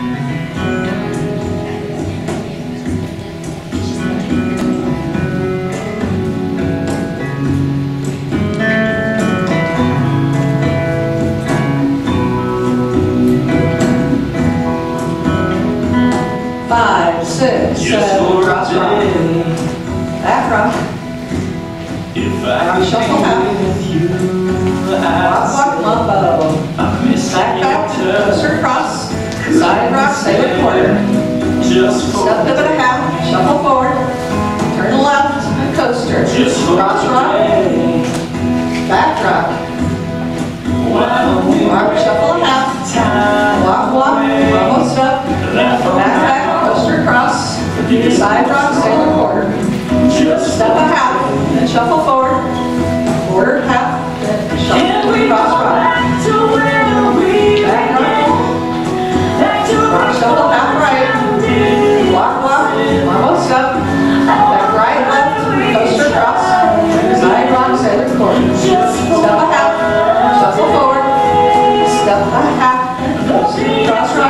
Five, six, seven. six, yes. Back rock. If I I shuffle happy. Turn. Just forward. Step over the half. Shuffle forward. Turn left. And coaster. Just Cross rock. Back rock. Wow. Rock. Shuffle a half. Walk, walk. Bubble step. Back, back. Coaster cross. Side rock. Sailor quarter. Step a half. And shuffle forward. Quarter half. Cross